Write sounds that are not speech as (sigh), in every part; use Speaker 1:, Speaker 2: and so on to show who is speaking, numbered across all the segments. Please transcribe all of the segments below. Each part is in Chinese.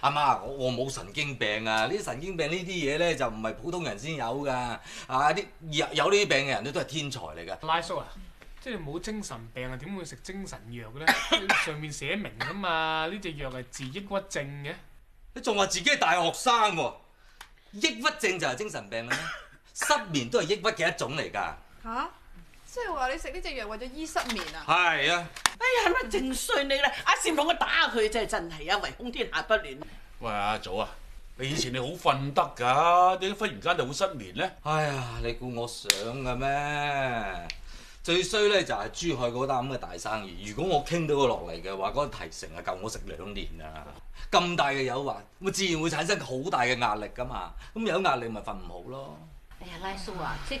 Speaker 1: 阿媽，
Speaker 2: 我我冇神經病啊！呢啲神經病呢啲嘢咧就唔係普通人先有㗎。啊，啲有有呢啲病嘅人咧都係天才嚟㗎。
Speaker 3: 拉叔啊，即係冇精神病啊，點會食精神藥嘅咧？(coughs) 上面寫明噶嘛，呢隻藥係治抑鬱症嘅。
Speaker 2: 你仲話自己係大學生喎？抑鬱症就係精神病啦咩？失眠都係抑鬱嘅一種嚟㗎。
Speaker 4: 吓？即係話你食呢隻藥為咗醫失眠啊？
Speaker 2: 係啊。
Speaker 1: 哎呀，乜正衰你啦！阿禪同我打佢真係真係啊，唯恐天下不亂。
Speaker 5: 喂，阿祖啊，你以前你好瞓得㗎，點解忽然間就好失眠咧？
Speaker 2: 哎呀，你估我想嘅咩？最衰咧就係珠海嗰單咁嘅大生意，如果我傾到佢落嚟嘅話，嗰、個提成啊夠我食兩年啊！咁大嘅誘惑，咁自然會產生好大嘅壓力㗎嘛。咁有壓力咪瞓唔好咯。
Speaker 6: 哎呀，拉叔啊，即係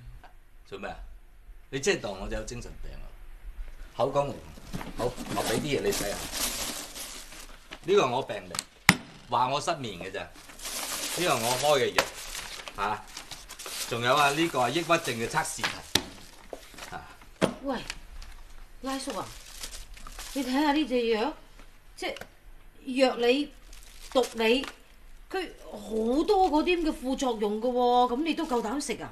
Speaker 6: 做
Speaker 2: 咩啊？你真係當我哋有精神病啊？口講好，我俾啲嘢你睇下。呢個我病歷，話我失眠嘅咋？呢個我開嘅藥，嚇、仲有啊，呢、個係抑鬱症嘅測試，
Speaker 6: 喂，拉叔啊，你睇下呢隻藥，即係藥你毒你，佢好多嗰啲咁嘅副作用㗎喎，咁你都夠膽食啊？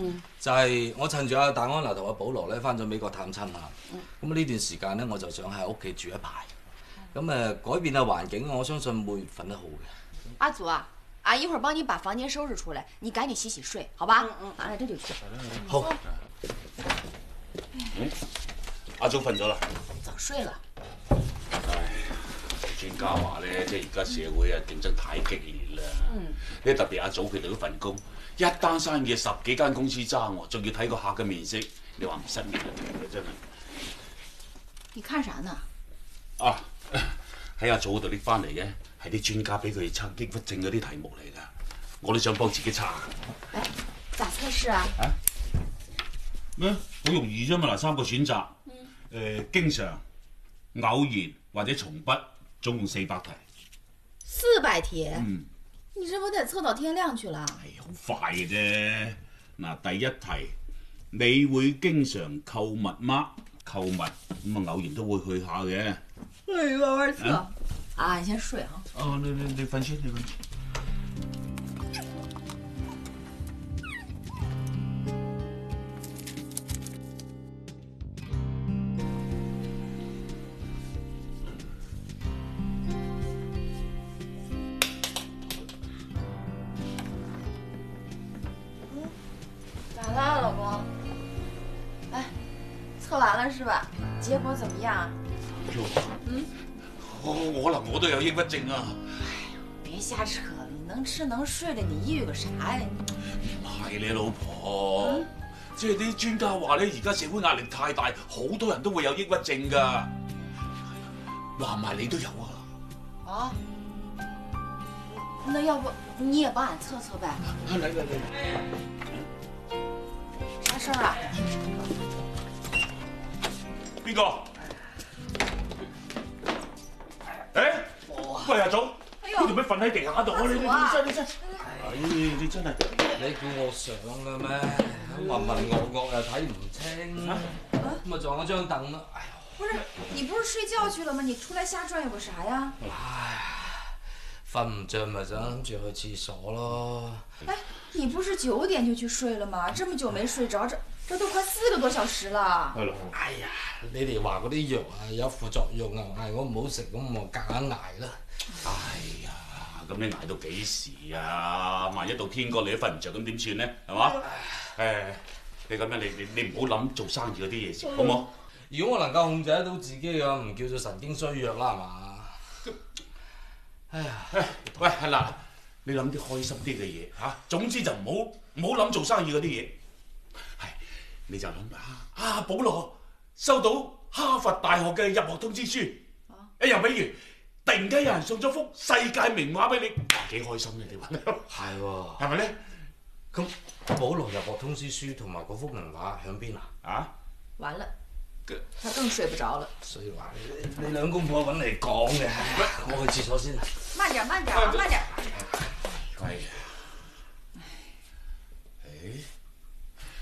Speaker 1: 嗯
Speaker 2: 就係我趁住阿戴安娜同阿保羅咧翻咗美國探親下，咁呢段時間咧我就想喺屋企住一排，咁誒改變下環境，我相信會瞓得好嘅。
Speaker 7: 阿祖啊，啊一會兒幫你把房間收拾出來，你趕緊洗洗睡，好吧？嗯嗯，來這就去，
Speaker 2: 好，
Speaker 5: 阿祖瞓咗啦。
Speaker 7: 早睡啦。
Speaker 5: 專家話咧，即係而家社會啊競爭太激烈啦。嗯。你特別阿祖佢哋嗰份工，一單生意十幾間公司爭喎，仲要睇個客嘅面色，你話唔失眠啊？真係。
Speaker 7: 你看啥呢？
Speaker 5: 啊，喺阿祖嗰度拎翻嚟嘅，係啲專家俾佢哋測抑鬱症嗰啲題目嚟㗎，我都想幫自己測。
Speaker 7: 來，咋測試啊？
Speaker 5: 咩？好容易啫嘛！嗱，三個選擇，誒、經常、偶然或者從不，總共四百題。
Speaker 7: 四百題。
Speaker 5: 嗯，
Speaker 7: 你是不得测到天亮去了？
Speaker 5: 係好快嘅啫。嗱，第一題，你會經常購物嗎？購物咁啊，偶然都會去下嘅。
Speaker 7: 哎，慢慢测。啊，你先睡啊。
Speaker 5: 哦，你你你瞓先，你瞓先。
Speaker 7: 測完了是吧？结果怎麼樣？
Speaker 5: 嗯，我可能我都有抑郁症啊。
Speaker 7: 哎呦，别瞎扯，你能吃能睡的，你抑郁个啥呀？
Speaker 5: 唔係你老婆，即係啲專家話咧，而家社會壓力太大，好多人都會有抑郁症㗎。話埋你都有啊。
Speaker 7: 啊？那要不你也帮俺測測唄？
Speaker 5: 嚟嚟嚟，
Speaker 7: 啥事儿啊？
Speaker 5: 邊個？誒，喂阿祖，你做咩瞓喺地下度啊？你你你真你真，哎你真係。
Speaker 2: 你估我上嘅咩？渾渾噩噩又睇唔清。咁啊撞咗張凳啦，哎呀！
Speaker 4: 不是，你不是睡觉去了吗？你出来瞎转悠个啥呀？
Speaker 2: 瞓唔着咪就諗住去廁所咯。
Speaker 4: 哎，你不是九點就去睡了嗎？這麼久沒睡着，這這都快四個多小時了。
Speaker 2: 哎呀，你哋話嗰啲藥啊有副作用啊，嗌我唔好食，咁我夾硬捱啦。
Speaker 5: 哎呀，咁你捱到幾時啊？萬一到天光你都瞓唔着，咁點算咧？係嘛？誒，你咁樣你你你唔好諗做生意嗰啲嘢先，好唔好？
Speaker 2: 如果我能夠控制得到自己嘅，唔叫做神經衰弱啦，係嘛？哎呀，
Speaker 5: 喂，係嗱，你諗啲開心啲嘅嘢嚇，總之就唔好唔好諗做生意嗰啲嘢。係，你就諗啊啊，保羅收到哈佛大學嘅入學通知書。誒，又比如突然間有人送咗幅世界名畫俾你，哇幾開心嘅你話，
Speaker 2: 係喎。
Speaker 5: 係咪咧？
Speaker 2: 咁保羅入學通知書同埋嗰幅名畫喺邊啊？
Speaker 5: 啊？
Speaker 4: 完了，他更睡不着了。
Speaker 2: 所以話你你兩公婆揾嚟講嘅，我去廁所先啊。
Speaker 4: 慢點，慢點啊，慢點。
Speaker 5: 係。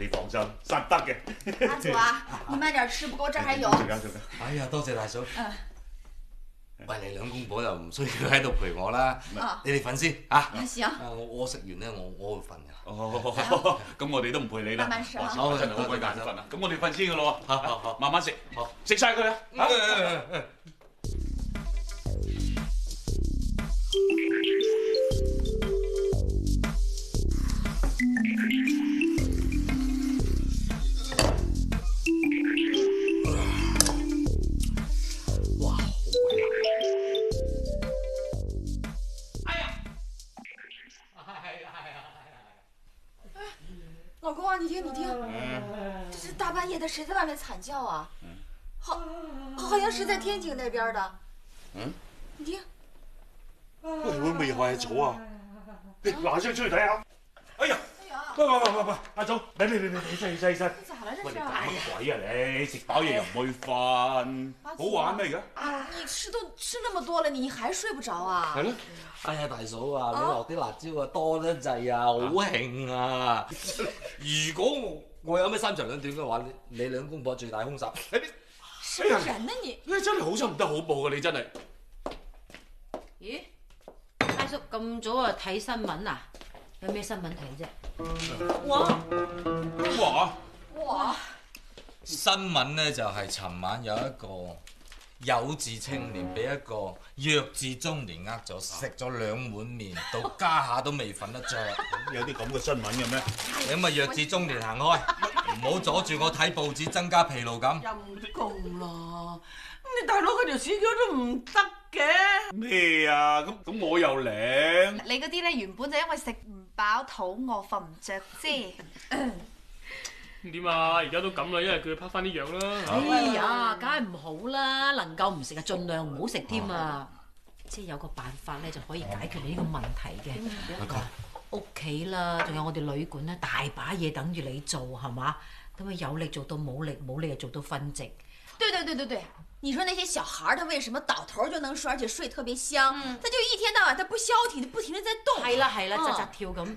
Speaker 4: 你
Speaker 5: 放心，實得嘅。
Speaker 4: 阿祖啊，(laughs) 你慢點吃，不過這還有。
Speaker 2: 哎呀，多謝大嫂。
Speaker 4: 嗯
Speaker 2: 喂，你兩公婆就唔需要喺度陪我啦。
Speaker 4: 啊
Speaker 2: 你哋瞓先嚇。
Speaker 4: 啊行
Speaker 2: 啊我我食完咧，我我會瞓嘅。
Speaker 5: 哦，咁 (laughs) 我哋都唔陪你啦。
Speaker 4: 慢慢食啊
Speaker 5: 哇真係好鬼眼瞓啊！咁我哋瞓先噶咯喎。
Speaker 2: 好好好
Speaker 5: 慢慢食。好，食晒佢啊！
Speaker 4: 大半夜的，誰在外面惨叫啊？好，好像是在天井那边的。
Speaker 5: 嗯，
Speaker 4: 你听，
Speaker 5: 喂，會唔會又係草啊？你嗱聲出去睇下。哎呀！
Speaker 4: 哎呀，
Speaker 5: 喂喂喂喂喂，阿祖，你你你你起身起身起身。
Speaker 4: 咋了這
Speaker 5: 喂，
Speaker 4: 是
Speaker 5: 你？搞乜鬼啊你？食飽嘢又唔去瞓，好玩咩而家？
Speaker 4: 啊，你吃都吃那麼多了，你還睡不着啊？
Speaker 5: 係咯。
Speaker 2: 哎呀，大嫂啊，你落啲辣椒啊多得滯啊，好興啊！(laughs) 如果我我有咩三長兩短嘅話，你你兩公婆最大兇手。(laughs) 哎
Speaker 4: 什麼人呢你？
Speaker 5: 你真係好心唔得好報㗎，你真係。
Speaker 6: 咦，大叔咁早啊睇新聞啊？有咩新聞睇啫？
Speaker 5: 哇！
Speaker 4: 哇，
Speaker 2: 新聞咧就係尋晚有一個有志青年俾一個弱智中年呃咗，食咗兩碗麵，到家下都未瞓得着。(laughs)
Speaker 5: 有啲咁嘅新聞嘅咩？
Speaker 2: 你咁啊弱智中年行開，唔好阻住我睇報紙，增加疲勞感。
Speaker 1: 陰公啦！你大佬嗰條屎橋都唔得嘅。
Speaker 5: 咩啊？咁咁我又領。
Speaker 4: 你嗰啲咧原本就因為食唔飽、肚餓、瞓唔着啫。(laughs)
Speaker 3: 點啊？而家都咁啦，一係叫佢拍翻啲藥啦。
Speaker 6: 哎呀，梗係唔好啦，能夠唔食啊，盡量唔好食添啊！即係有個辦法咧，就可以解決你呢個問題嘅。屋企啦，仲有我哋旅館咧，大把嘢等住你做，係嘛？咁啊有力做到冇力，冇力就做到分值。
Speaker 4: 對對對對對，你說那些小孩兒他為什麼倒頭就能睡，而且睡特別香？他就一天到晚他不消停，不停的在動。
Speaker 6: 係啦係啦，
Speaker 4: 嗯
Speaker 6: 扎扎跳咁。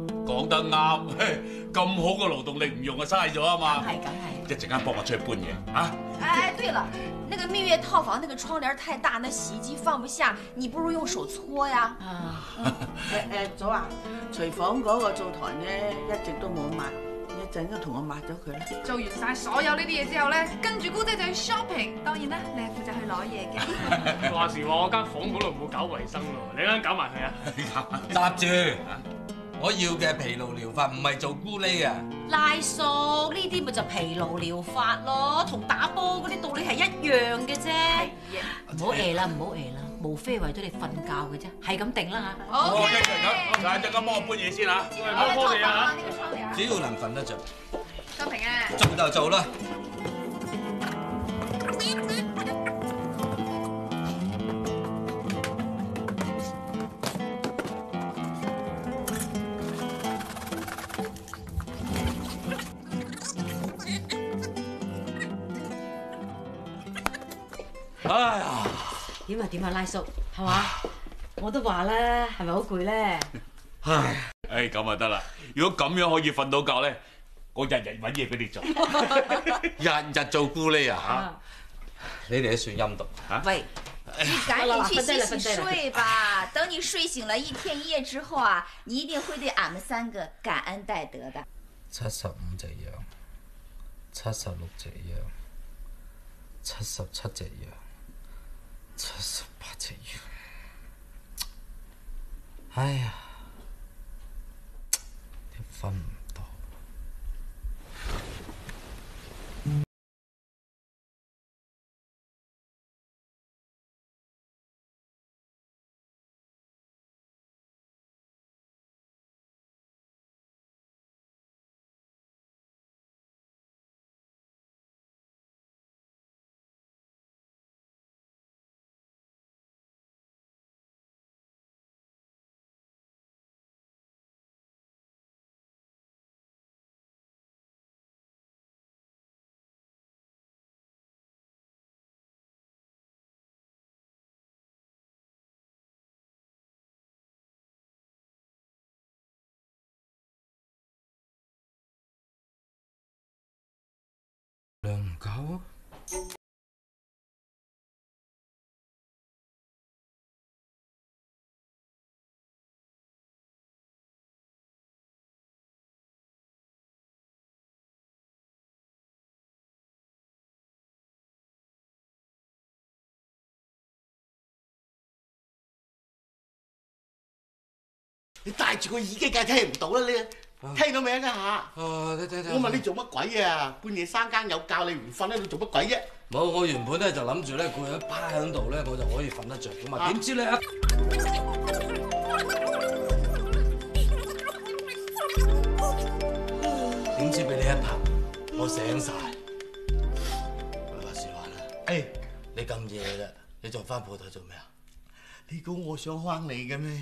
Speaker 5: 誒，講得啱。嘿咁好嘅勞動力唔用啊，嘥咗啊嘛。
Speaker 6: 係梗係。
Speaker 5: 一陣間幫我出去搬嘢啊！
Speaker 4: 哎，對了，那個蜜月套房那個窗簾太大，那洗衣機放不下，你不如用手搓呀。
Speaker 6: 啊，(laughs)
Speaker 1: 誒誒，祖啊，廚房嗰個灶台咧一直都冇抹，一陣都同我抹咗佢啦。
Speaker 4: 做完晒所有呢啲嘢之後咧，跟住姑姐就去 shopping。當然啦，你係負責去攞嘢嘅。(laughs)
Speaker 3: 話時話我間房嗰度冇搞衞生咯，你啱搞埋佢啊！(laughs)
Speaker 2: 搭住，我要嘅疲勞療法，唔係做咕喱啊！
Speaker 6: 拉叔呢啲咪就疲勞療法咯，同打波嗰啲道理係一樣嘅啫。唔好誒啦，唔好誒啦，無非係為咗你瞓覺嘅啫，係咁定啦嚇。
Speaker 5: 好，咁，嗱，陣間幫我搬嘢先嚇。
Speaker 3: 喂，摸摸你啊！
Speaker 4: 那個窗簾啊，
Speaker 2: 只要能瞓得着，
Speaker 4: 張平啊，
Speaker 2: 做就做啦。
Speaker 6: 點啊點啊，拉叔係嘛？我都話啦，係咪好攰咧？
Speaker 2: 唉，
Speaker 5: 唉咁啊得啦，如果咁樣可以瞓到覺咧，我日日揾嘢俾你做。(laughs)
Speaker 2: 日日做咕喱啊
Speaker 6: 啊
Speaker 2: 嚇！你哋都算陰毒。
Speaker 6: 喂，
Speaker 4: 你趕緊去洗洗睡吧。(laughs) 等你睡醒了一天一夜之後啊，你一定會對俺們三個感恩戴德的。
Speaker 2: 七十五隻羊，七十六隻羊，七十七隻羊，真是八千一。哎呀，瞓唔
Speaker 8: 你戴住個耳機梗係聽唔到啦，你聽到未啊？家下，
Speaker 2: 啊，睇睇睇。
Speaker 8: 我問你做乜鬼啊？半夜三更有覺你唔瞓喺度做乜鬼啫？
Speaker 2: 冇，我原本咧就諗住咧，佢一趴喺度咧，我就可以瞓得着噶嘛。點知咧一點知俾你一拍，我醒晒。話時話啦，
Speaker 8: 誒，
Speaker 2: 你咁夜啦，你仲翻鋪頭做咩啊？
Speaker 8: 你估我想坑你嘅咩？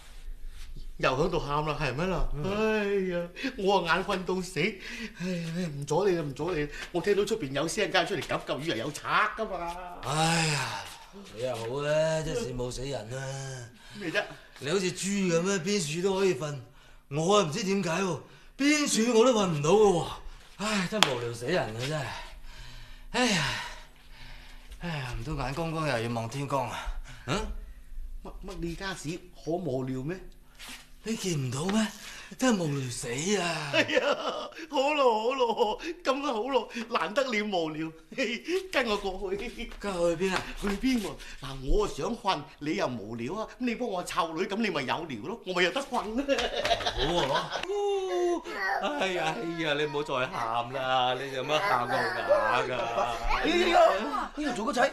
Speaker 8: 又喺度喊啦，係咪啦？哎呀，我啊眼瞓到死，唉，唔阻你啦，唔阻你。我聽到出邊有聲，梗係出嚟救救，以為有賊噶嘛？
Speaker 2: 哎呀，你又好啦，真係冇死人啦。
Speaker 8: 咩啫？
Speaker 2: 你好似豬咁啊，邊處都可以瞓。我啊唔知點解喎，邊處我都瞓唔到嘅喎。唉，真無聊死人啊真係。哎呀，哎呀，唔通眼光光又要望天光啊？嗯？
Speaker 8: 乜乜你家屎好無聊咩？
Speaker 2: 你見唔到咩？真係無聊死啊！
Speaker 8: 哎呀，好咯好咯，咁啊好咯，難得你無聊，跟我過去。
Speaker 2: 家下去邊啊？
Speaker 8: 去邊喎？嗱，我啊想瞓，你又無聊啊，咁你幫我湊女，咁你咪有聊咯，我咪有得瞓咯。
Speaker 2: 好啊！哎呀哎呀，你唔好再喊啦！你有乜喊到啞㗎？
Speaker 9: 哎呀，呢度做個仔，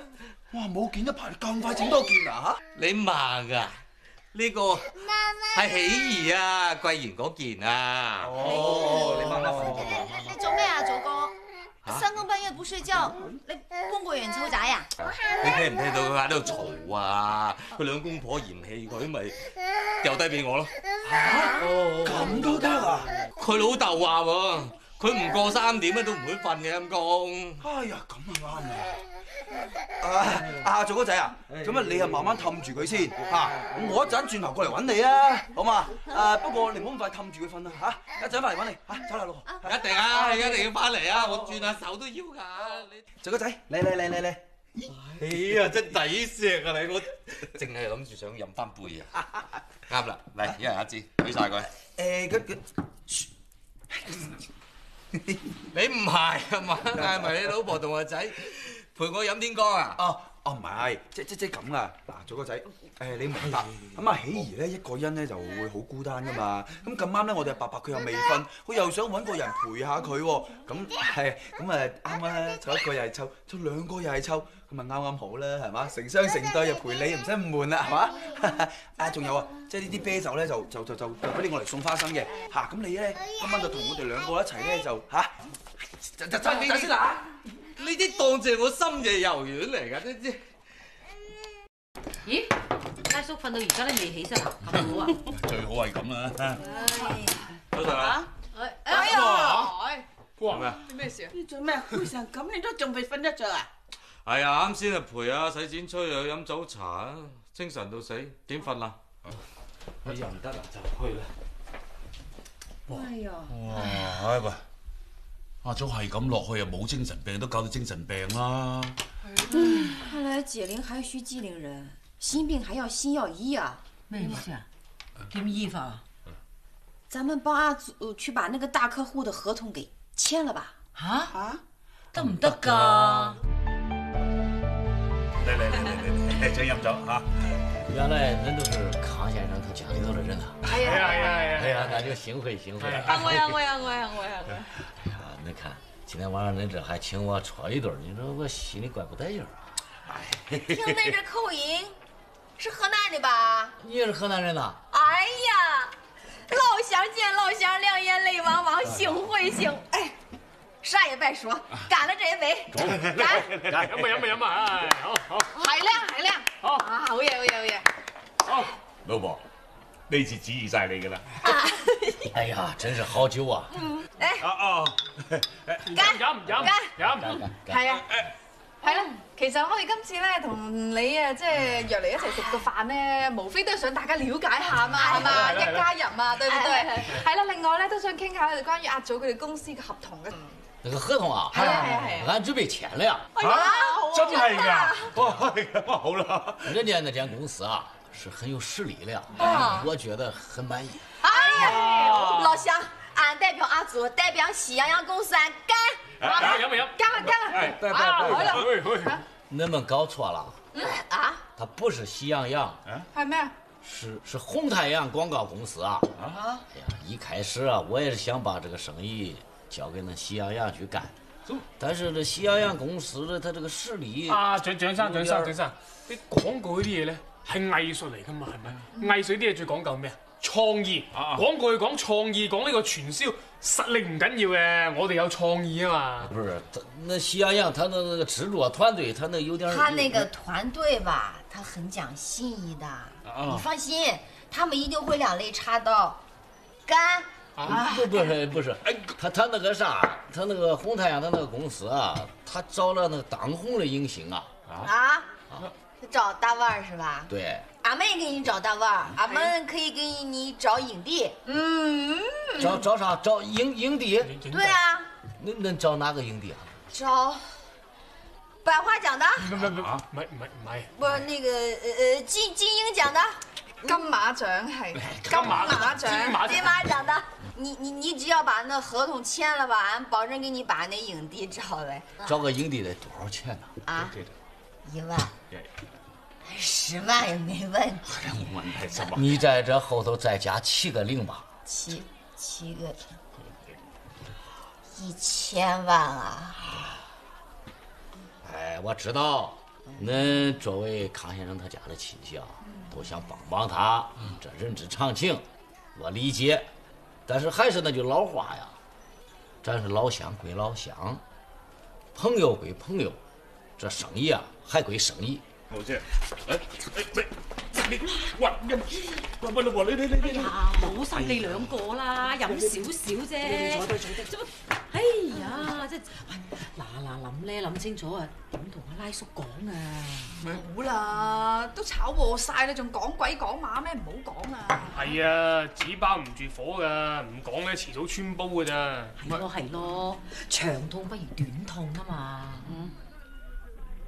Speaker 9: 哇冇見一排，咁快整多件啊
Speaker 2: 你盲㗎？呢個係喜兒啊，桂圓嗰件啊。哦，你媽媽瞓咗啊。
Speaker 4: 你做咩啊，祖哥？三更半夜不睡覺，你公過人湊仔呀？
Speaker 2: 你聽唔聽到佢喺度嘈啊？佢兩公婆嫌棄佢，咪掉低俾我咯。
Speaker 9: 嚇？咁都得啊？
Speaker 2: 佢老豆話喎，佢唔過三點咧都唔會瞓嘅陰公。
Speaker 9: 哎呀，咁啊啱啊！啊啊，做個仔啊，咁啊你啊慢慢氹住佢先嚇，咁我一陣轉頭過嚟揾你啊，好嘛？啊不過你唔好咁快氹住佢瞓啦嚇，一陣翻嚟揾你嚇，走啦老婆。
Speaker 2: 一定啊，一定要翻嚟啊！我轉下手都要㗎。你
Speaker 9: 做個仔，嚟嚟嚟嚟嚟，
Speaker 2: 哎呀，真抵錫啊你！我淨係諗住想飲翻杯啊！(laughs) 啱啦，嚟一人一支，舉晒佢。
Speaker 9: 誒，佢佢 (laughs)
Speaker 2: 你唔係啊嘛？(laughs) 嗌埋你老婆同個仔陪我飲天光啊！
Speaker 9: 哦哦唔係，即即即咁啊！嗱，做哥仔，誒你明白？咁啊，喜兒咧一個人咧就會好孤單噶嘛。咁咁啱咧，我哋阿伯伯佢又未瞓，佢又想揾個人陪下佢喎。咁係咁啊啱啊！湊一個又係湊，湊兩個又係湊，咁咪啱啱好啦，係嘛？成雙成對又陪你，唔使咁悶啦，係嘛？(laughs) 啊，仲有啊，即係呢啲啤酒咧就就就就就俾你我嚟送花生嘅嚇。咁你咧今晚就同我哋兩個一齊咧就嚇。就就就
Speaker 2: 等先啦！呢啲當住我深夜遊園嚟㗎，呢啲？
Speaker 6: 咦，拉叔瞓到而家都未起身啊？咁好啊？
Speaker 5: 最好係咁啦。
Speaker 2: 早晨啊！
Speaker 1: 哎呀，
Speaker 2: 係咪啊？
Speaker 1: 咩事啊？你做咩攰成咁，你都仲未瞓得着啊？
Speaker 2: 係啊，啱先啊陪阿洗剪吹又飲早茶啊，精神到死，點瞓啊？哎呀唔得啦，就去啦。
Speaker 1: 哎呀，
Speaker 5: 哇！哎喂，阿祖系咁落去又冇精神病，都搞到精神病啦。
Speaker 4: 看来解鈴還須繫鈴人，心病还要心药医啊！
Speaker 6: 咩意思啊？點醫法啊？
Speaker 4: 咱们帮阿祖去把那个大客户的合同给签了吧？
Speaker 6: 啊
Speaker 1: 啊？
Speaker 6: 得唔得噶？
Speaker 5: 嚟嚟嚟嚟嚟嚟，請飲酒嚇。
Speaker 10: 原来恁都是康先生他家里頭的人呐、
Speaker 3: 係啊係啊係啊
Speaker 10: 哎呀，那就幸會幸會。
Speaker 3: 係
Speaker 1: 啊我呀我呀我呀我呀！
Speaker 10: 哎呀，你看今天晚上恁这还请我戳一顿，你说我心里怪不得劲儿啊。
Speaker 4: 聽那這口音，是河南的吧？
Speaker 10: 你也是河南人呐？
Speaker 4: 哎呀，老乡见老乡，两眼泪汪汪，幸会幸。哎，啥也别说，干了这一杯，乾！
Speaker 3: 飲啊飲啊飲啊！唉，好好
Speaker 1: 海量海量，
Speaker 3: 好
Speaker 1: 啊好嘢好嘢好嘢！
Speaker 3: 好，
Speaker 5: 老婆，呢次旨意晒你噶啦。(laughs)
Speaker 10: 哎呀，真是好酒啊！
Speaker 5: 啊啊！
Speaker 3: 飲飲飲飲。
Speaker 11: 係啊，係啦。其實我哋今次咧同你啊，即係約嚟一齊食個飯咧，無非都係想大家了解下嘛，係嘛，一家人嘛，對唔對？
Speaker 4: 係係
Speaker 11: 係啦，另外咧都想傾下佢哋關於阿祖佢哋公司嘅合同嘅。
Speaker 10: 那個合同啊，
Speaker 11: 係啊係啊係啊
Speaker 10: 俺準備簽了呀。
Speaker 11: 哎呀，好啊
Speaker 5: 真係㗎！哇哇 (laughs) 好啦，
Speaker 10: 人家那間公司啊，是很有实力的呀，
Speaker 4: 啊。
Speaker 10: 我觉得很满意。
Speaker 4: 哎呀，老乡，俺代表阿祖，代表喜羊羊公司，俺乾！
Speaker 3: 飲啊飲啊飲。
Speaker 11: 乾啦乾啦！
Speaker 10: 拜
Speaker 11: 啊好啦，
Speaker 3: 喂喂，
Speaker 10: 你们搞错了，嗯
Speaker 4: 啊，
Speaker 10: 他不是喜羊羊，
Speaker 11: 係咩啊？
Speaker 10: 是是红太阳广告公司啊。啊？哎呀，一开始啊，我也是想把这个生意交给那喜羊羊去干，但是这喜羊羊公司的他这个实力
Speaker 3: 啊，蔣蔣生蔣生蔣生，啲廣告呢啲嘢咧係藝術嚟噶嘛，係咪？藝術啲嘢最講究咩啊？創意。廣告去講創意，講呢個傳銷，實力唔緊要嘅，我哋有創意啊嘛。
Speaker 10: 不是他那喜羊羊，他那那個製作團隊，他那有點
Speaker 4: 他那個團隊吧，他很講信義的，你放心，他們一定會兩肋插刀，干！
Speaker 10: 啊不不是不是，他他那個啥，他那個紅太陽他那個公司啊，他找了那個當紅的影星啊
Speaker 4: 啊，啊，找大腕儿是吧？
Speaker 10: 对，
Speaker 4: 俺们也给你找大腕儿，俺们可以给你找影帝。嗯，
Speaker 10: 找找啥找影影帝，
Speaker 4: 对啊，
Speaker 10: 那那找哪个影帝啊？
Speaker 4: 找百花奖的，
Speaker 3: 唔唔唔唔唔係唔係唔係。
Speaker 4: 不是那个呃呃金金鹰奖的，
Speaker 11: 金馬獎係金
Speaker 3: 馬
Speaker 11: 馬獎。
Speaker 3: 金馬
Speaker 4: 金馬獎的。你你你只要把那合同签了吧，俺保证给你把那影帝找来。
Speaker 10: 找个影帝得多少钱呢？
Speaker 4: 啊，一万，十万也沒問題。
Speaker 5: 問題什麼？
Speaker 10: 你在这后头再加七个零吧。
Speaker 4: 七七个，一千万啊！
Speaker 10: 哎，我知道，恁作为康先生他家的亲戚啊，都想帮帮他，这人之常情，我理解。但是还是那句老话呀，咱是老乡归老乡，朋友归朋友，这生意啊還歸生意。
Speaker 5: 好啫。誒誒你你喂喂喂老婆你你你你。
Speaker 6: 啊，冇晒你兩個啦，飲少少啫。
Speaker 1: 坐低坐低
Speaker 6: 做乜？哎呀，即係喂嗱嗱諗咧，諗清楚啊，點同阿拉叔講啊？
Speaker 11: 好啦，都炒和晒啦，仲講鬼講馬咩？唔好講啊！
Speaker 3: 係啊，紙包唔住火㗎，唔講咧遲早穿煲㗎咋。
Speaker 6: 係咯係咯，長痛不如短痛啊嘛。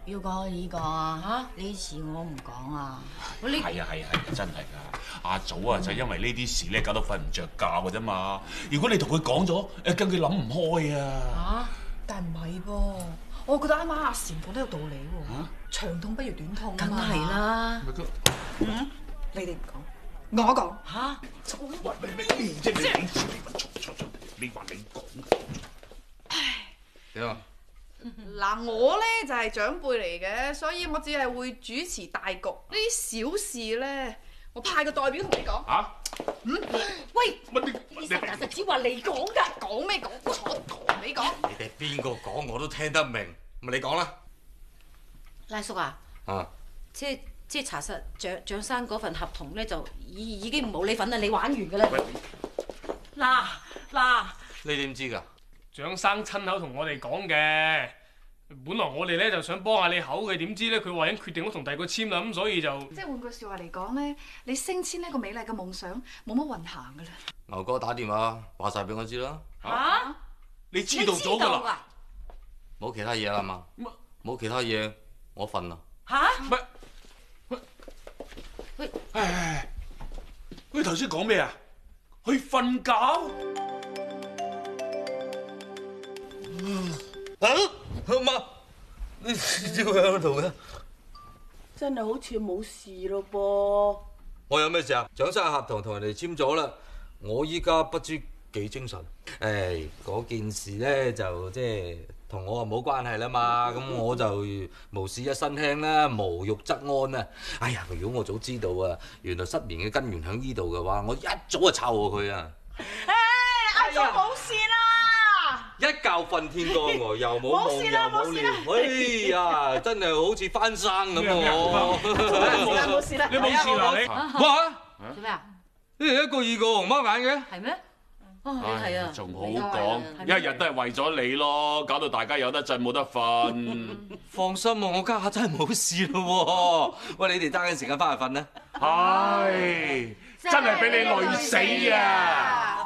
Speaker 4: 要講可以講啊，呢次我唔講啊。
Speaker 6: 我你
Speaker 5: 係啊係啊係啊，真係㗎！阿祖啊，就因為呢啲事咧，搞到瞓唔着覺㗎啫嘛。如果你同佢講咗，誒，驚佢諗唔開啊！
Speaker 11: 但唔係噃，我覺得啱啱阿禪講得有道理喎。長痛不如短痛啊嘛。
Speaker 6: 梗係啦。
Speaker 11: 嗯，你哋唔講，我講。
Speaker 6: 嚇！
Speaker 5: 喂，你你你即係你你你話你講。
Speaker 2: 點啊？(laughs)
Speaker 11: 嗱，我咧就係長輩嚟嘅，所以我只係會主持大局。呢啲小事咧，我派個代表同你講。
Speaker 5: 嚇？
Speaker 11: 嗯？
Speaker 6: 喂，
Speaker 5: 乜你
Speaker 6: 只話你講㗎，
Speaker 11: 講咩講？我同你講。
Speaker 2: 你哋邊個講我都聽得明，咪你講啦。
Speaker 6: 拉叔啊，
Speaker 2: 啊，
Speaker 6: 即係即係查實蔣蔣生嗰份合同咧，就已已經冇你份啦，你玩完㗎啦。嗱嗱，
Speaker 2: 你點知㗎？
Speaker 3: 蔣生親口同我哋講嘅，本來我哋咧就想幫下你口嘅，點知咧佢話已經決定咗同第二個簽啦，咁所以就
Speaker 11: 即係換句説話嚟講咧，你升遷呢個美麗嘅夢想冇乜運行㗎啦。
Speaker 2: 牛哥打電話話晒俾我知啦。
Speaker 6: 嚇？
Speaker 5: 你知道咗㗎啦？
Speaker 2: 冇其他嘢啦嘛？冇其他嘢，我瞓啦。
Speaker 6: 嚇？
Speaker 5: 喂喂，唉，佢頭先講咩啊？去瞓覺？
Speaker 2: 啊！阿媽，你點會喺度嘅？
Speaker 1: 真系好似冇事咯噃。
Speaker 2: 我有咩事啊？蔣生合同同人哋签咗啦，我依家不知几精神。诶，嗰件事咧就即系同我啊冇关系啦嘛，咁我就无事一身轻啦，无欲则安啊！哎呀，如果我早知道啊，原来失眠嘅根源喺呢度嘅话，我一早就湊過佢啊！
Speaker 1: 阿祖冇事啦。
Speaker 2: 一覺瞓天光喎，又冇 (laughs) 夢又冇尿，哎呀，(laughs) 真係好似翻生咁喎！
Speaker 1: 冇事啦 (laughs) 冇事啦
Speaker 3: 你冇事啦你？
Speaker 2: 哇！
Speaker 6: 做咩啊？
Speaker 2: 呢一個二個紅貓眼嘅，
Speaker 6: 係咩？哦，係啊。
Speaker 5: 仲好講，一日都係為咗你咯，搞到大家有得震冇得瞓。
Speaker 2: 放心喎，我家下真係冇事咯喎。喂，你哋揸緊時間翻去瞓啦。
Speaker 5: 唉，真係俾你累死啊！